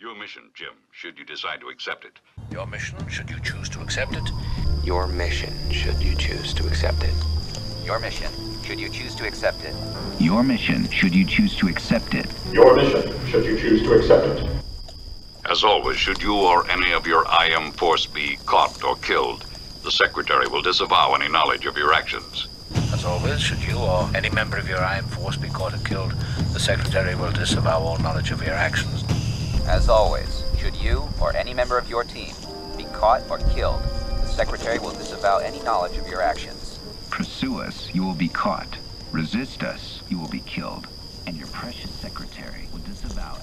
Your mission, Jim, should you decide to accept it. Your mission, should you choose to accept it. Your mission, should you choose to accept it. Your mission, should you choose to accept it. Your mission, should you choose to accept it. Your mission, should you choose to accept it. As always, should you or any of your IM force be caught or killed, the Secretary will disavow any knowledge of your actions. As always, should you or any member of your IM force be caught or killed, the Secretary will disavow all knowledge of your actions. As always, should you or any member of your team be caught or killed, the Secretary will disavow any knowledge of your actions. Pursue us, you will be caught. Resist us, you will be killed. And your precious secretary will disavow.